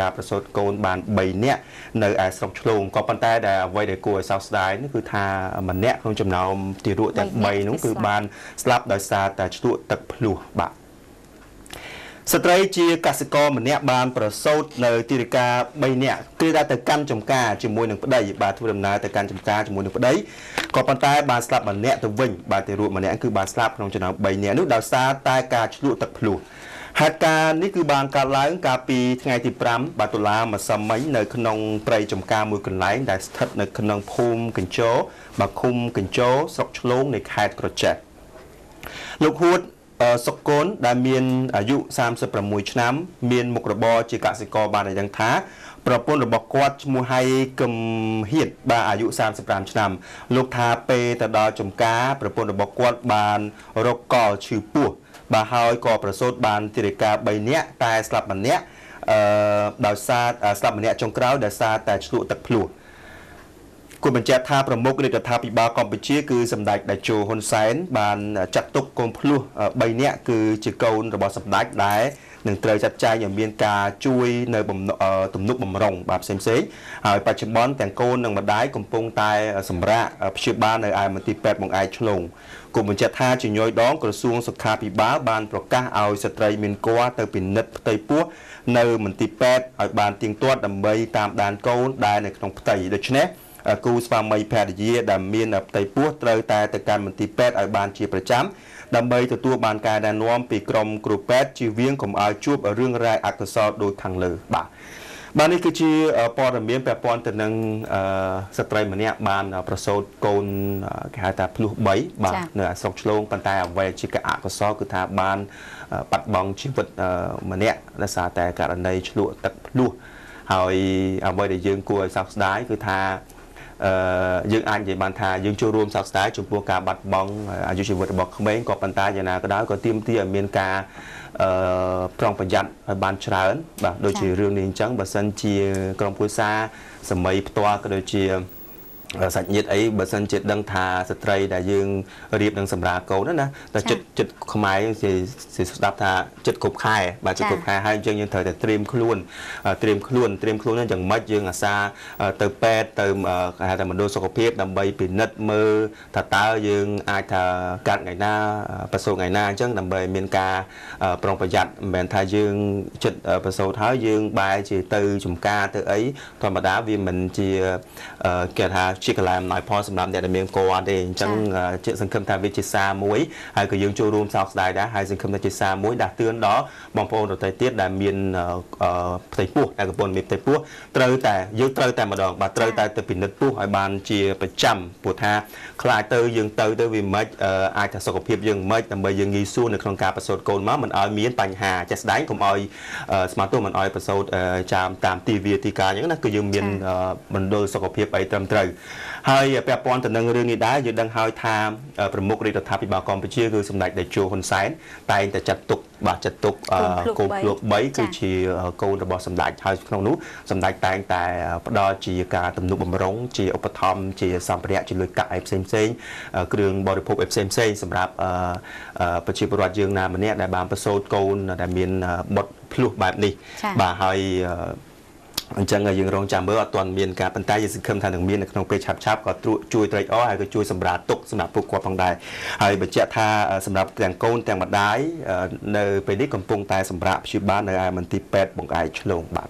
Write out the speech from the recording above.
ការប្រសូតកូនបាន3នាក់នៅឯស្រុកឆ្លងក៏ប៉ុន្តែដែលអ្វីដែលគួរឲ្យសោកស្ដាយនោះគឺថាម្នាក់ក្នុងចំណោមទារកទាំង3នោះគឺបានស្លាប់ដោយសារតែឆ្លក់ទឹកភ្លោះបាទស្ត្រីជាកសិករម្នាក់បានប្រសូតនៅទីរិកា3នាក់គឺដែលទៅកាន់ចំការជាមួយនឹងប្តីបាទធ្វើដំណើរទៅកាន់ចំការជាមួយនឹងប្តីក៏ប៉ុន្តែបានស្លាប់ម្នាក់ទៅវិញបាទទីរួចម្នាក់គឺបានស្លាប់ក្នុងចំណោម3នាក់នោះដោយសារតែការឆ្លក់ទឹកភ្លោះ ហេតុការណ៍នេះគឺបានកើតឡើងកាលពីថ្ងៃទី5បាទតុលាម្សិលមិញនៅក្នុងព្រៃចំការមួយកន្លែងដែលស្ថិតនៅក្នុងភូមិកញ្ជរបាទឃុំកញ្ជរស្រុកឆ្លងនៃខេត្តក្រចេះលោកហួតសុកកូនដែលមានអាយុ36ឆ្នាំ មានមុខរបរជាកសិករបានឲ្យដឹងថាប្រពន្ធរបស់គាត់ឈ្មោះហៃកឹមហ៊ានបាទអាយុ35ឆ្នាំ លោកថាពេលទៅដល់ចំការប្រពន្ធរបស់គាត់បានរកកលឈឺពោះ បាទហើយក៏ប្រសូតបានទីរិកា3នាក់តែស្លាប់ម្នាក់អឺដោយសារស្លាប់ម្នាក់ចុងក្រោយដោយសារតែឆ្លក់ទឹកភ្លោះ គូបញ្ជាក់ថាប្រមុខរាជរដ្ឋាភិបាលកម្ពុជាគឺសម្ដេចតេជោហ៊ុនសែនបានចាត់ទុកកូនភ្លោះ3នាក់គឺជាកូនរបស់សម្ដេចដែលនឹងត្រូវចាត់ចែងឲ្យមានការជួយនៅទំនុកបំរុងបាទផ្សេងផ្សេងហើយបច្ចុប្បន្នទាំងកូននិងម្ដាយកំពុងតែសម្រាកព្យាបាលនៅឯមន្ទីរពេទ្យបង្អែកឆ្លងគុំបញ្ជាក់ថាជំនួយដងក្រសួងសុខាភិបាលបានប្រកាសឲ្យស្ត្រីមានគភ៌ទៅពិនិត្យផ្ទៃពោះនៅមន្ទីរពេទ្យឲ្យបានទៀងទាត់ដើម្បីតាមដានកូនដែលនៅក្នុងផ្ទៃដូច្នេះ គូស្វាមីភរិយាដែលមានផ្ទៃពោះត្រូវតែទៅកាន់មន្ទីរពេទ្យឲ្យបានជាប្រចាំដើម្បីទទួលបានការណែនាំពីក្រុមគ្រូពេទ្យជៀសវាងកុំឲ្យជួបរឿងរ៉ាវអកុសលដូចខាងលើបាទបាទនេះគឺជាព័ត៌មានពាក់ព័ន្ធទៅនឹងស្ត្រីម្នាក់បាន ប្រសូតកូនគេហៅថាភ្លោះ3បាទនៅស្រុកឆ្លងប៉ុន្តែអ្វីជាកអកុសលគឺថាបានបាត់បង់ជីវិតម្នាក់ដោយសារតែករណីឆ្លក់ទឹកភ្លោះហើយអ្វីដែលយើងគួរឲ្យសោកស្ដាយគឺថាអឺ យើងអាចនិយាយបានថាយើងចូលរួមសោកស្ដាយចំពោះការបាត់បង់អាយុជីវិតរបស់ក្មេងក៏ប៉ុន្តែយ៉ាងណាក៏ដោយក៏ទាមទារឲ្យមានការអឺប្រុងប្រយ័ត្នឲ្យបានច្រើនបាទដូចជារឿងនេះអញ្ចឹងបើសិនជាក្រុមគ្រួសារសម័យផ្ទាល់ក៏ដូចជា សាច់ញាតិអីបើសិនជាដឹងថាស្ត្រីដែលយើងរៀបនឹងសម្រាប់កូនណាតែចិត្តចិត្តខ្មែរជាស្ដាប់ថាចិត្តគ្រប់ខែបាទចិត្តគ្រប់ខែហើយអញ្ចឹងយើងត្រូវតែត្រៀមខ្លួនត្រៀមខ្លួនត្រៀមខ្លួនហ្នឹងយ៉ាងម៉េចយើងអាសាទៅពេទ្យទៅគេហៅថាមណ្ឌលសុខភាពដើម្បីពិនិត្យមើលថាតើយើងអាចថាកាត់ថ្ងៃណាប្រសូតថ្ងៃណាអញ្ចឹងដើម្បីមានការប្រុងប្រយ័ត្នមិនមែនថាយើងចិត្តប្រសូតហើយយើងបែរជាទៅចំការទៅអីធម្មតាវាមិនជាគេថាជាកលែអំណោយផលសម្រាប់អ្នកដែលមានគរទេអញ្ចឹងជាសង្ឃឹមថាវាជាសារមួយហើយក៏យើងចូលរួមសោកស្ដាយដែរហើយសង្ឃឹមថាជាសារមួយដាស់តឿនដល់បងប្អូនដទៃទៀតដែលមានផ្ទៃពោះដែលកំពុងមានផ្ទៃពោះត្រូវតែយើងត្រូវតែម្ដងបាទត្រូវតែទៅពិនិត្យពោះឲ្យបានជាប្រចាំព្រោះថាខ្លាចទៅយើងទៅទៅវាមិនអាចថាសុខភាពយើងមិនដើម្បីយើងងាយស្រួលនៅក្នុងការប្រសូតកូនមកមិនឲ្យមានបញ្ហាចាស់ស្ដែងកុំឲ្យស្មាតទោះមិនឲ្យប្រសូតចាមតាមទីវាទីការអញ្ចឹងណាគឺយើងមានមណ្ឌលសុខភាពអីត្រឹមត្រូវ ហើយពាក់ព័ន្ធទៅនឹងរឿងនេះដែរយើងដឹងហើយថាប្រមុខរាជរដ្ឋាភិបាលកម្ពុជាគឺសម្ដេចតេជោហ៊ុនសែនតែងតែចាត់ទុកបាទចាត់ទុកកូនភ្លុក3គឺជាកូនរបស់សម្ដេចហើយក្នុងនោះសម្ដេចតែងតែផ្ដល់ជាការទំនុកបំរុងជាឧបត្ថម្ភជាសម្ភារៈជាលុយកាក់ឯផ្សេងផ្សេងគ្រឿងបរិភោគឯផ្សេងផ្សេងសម្រាប់ប្រជាពលរដ្ឋយើងណាម្នាក់ដែលបានប្រសូតកូនដែលមានបុត្រភ្លោះបែបនេះបាទហើយ អញ្ចឹងយើងរងចាំមើលអត់ទាន់មានការប៉ុន្តែយើងសង្ឃឹមថានឹងមាននៅក្នុងពេលឆាប់ឆាប់ក៏ជួយត្រេកអរហើយក៏ជួយសម្រាប់ទុកសម្រាប់ពួកគាត់ផងដែរហើយបញ្ជាក់ថាសម្រាប់ទាំងកូនទាំងម្ដាយនៅពេលនេះកំពុងតែសម្រាប់ព្យាបាលនៅឯមន្ទីរពេទ្យបង្អែកឆ្លងបាទ